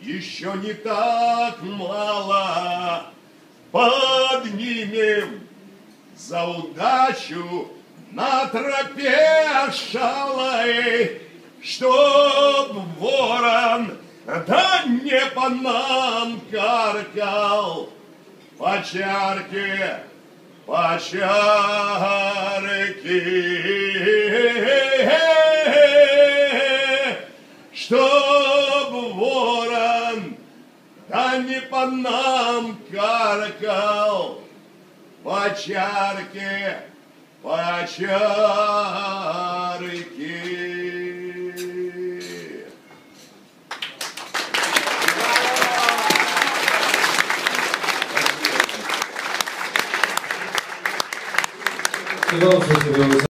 еще не так мало. Поднимем за удачу на тропе шалой, Чтоб ворон да не по нам каркал, По чарке, по чарке, Чтоб ворон да не по нам каркал, По чарке, по чарке. Спасибо.